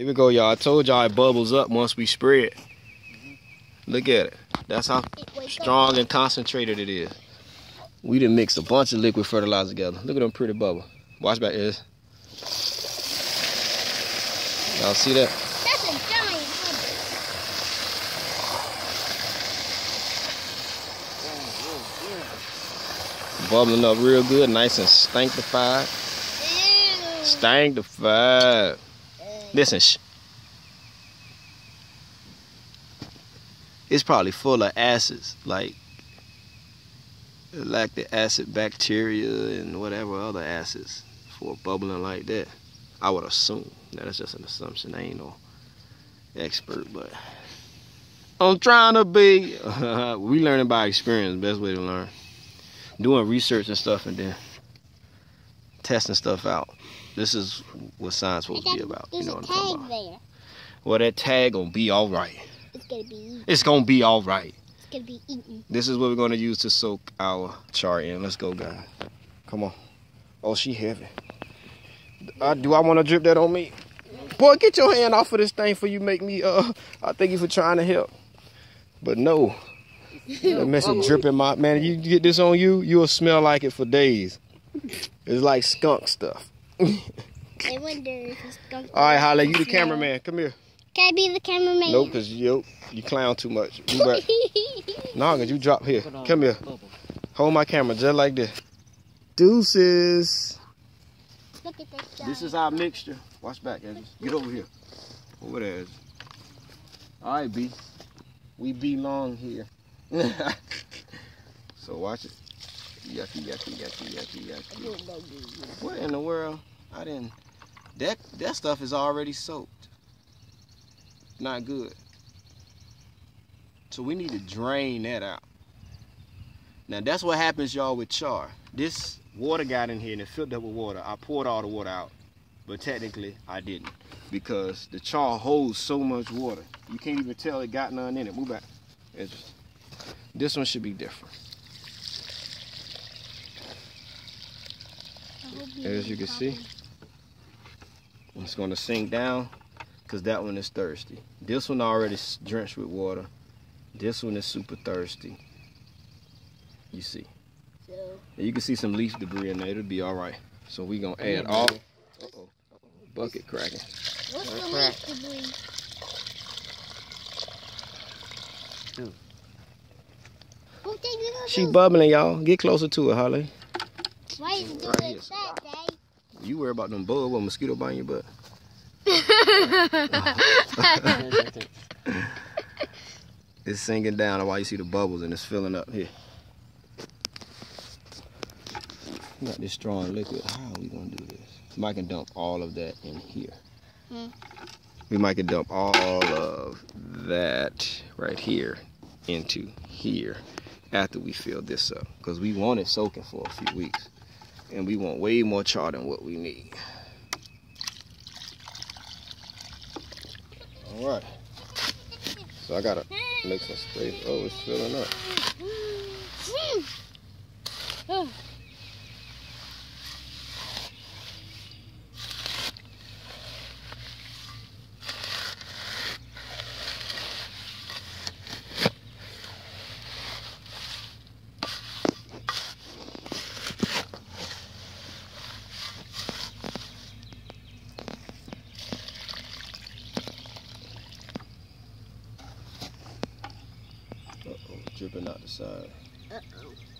Here we go, y'all. I told y'all it bubbles up once we spray it. Look at it. That's how strong and concentrated it is. We done mixed a bunch of liquid fertilizer together. Look at them pretty bubble. Watch back, is. Y'all see that? That's a giant Bubbling up real good, nice and stankified. Ew. Stankified. Listen, it's probably full of acids, like lactic acid bacteria and whatever other acids for bubbling like that. I would assume. That's just an assumption. I ain't no expert, but I'm trying to be. we learning by experience. Best way to learn. Doing research and stuff, and then testing stuff out. This is what science supposed to be about. You know a what I'm talking about. there. Well, that tag gonna be all right. It's gonna be eaten. It's gonna be all right. It's gonna be eaten. This is what we're gonna use to soak our char in. Let's go, guys. Come on. Oh, she heavy. Uh, do I want to drip that on me? Boy, get your hand off of this thing for you make me. Uh, I thank you for trying to help, but no. That mess is dripping my man. You get this on you, you'll smell like it for days. It's like skunk stuff. I wonder if it's gonna. All right, Holly, you the cameraman. Come here. Can I be the cameraman? Nope, cause you you clown too much. You back. No, cause you drop here. Come here. Hold my camera just like this. Deuces. Look at this. This is our mixture. Watch back, Edges. Get over here. Over there, Edges. All right, B. We belong here. so watch it. Yucky, yucky, yucky, yucky, yucky. What in the world? I didn't. That that stuff is already soaked. Not good. So we need to drain that out. Now that's what happens, y'all, with char. This water got in here and it filled up with water. I poured all the water out, but technically I didn't because the char holds so much water. You can't even tell it got none in it. Move back. It's this one should be different. As you can see, it's going to sink down because that one is thirsty. This one already drenched with water. This one is super thirsty. You see. So, you can see some leaf debris in there. It'll be all right. So we gonna add mm-hmm. all. Uh-oh. Bucket cracking. what's the leaf debris? Who think we gonna She bubbling, y'all. Get closer to it, Holly. Why is it doing Right that? You worry about them bugs with mosquito biting your butt. It's sinking down. Why you see the bubbles and it's filling up here. We got this strong liquid. How are we gonna do this? Mike can dump all of that in here. Hmm. We might can dump all of that right here into here after we fill this up because we want it soaking for a few weeks and we want way more char than what we need. All right. So I gotta make some space. Oh, it's filling up. Dripping out the side. Uh-oh.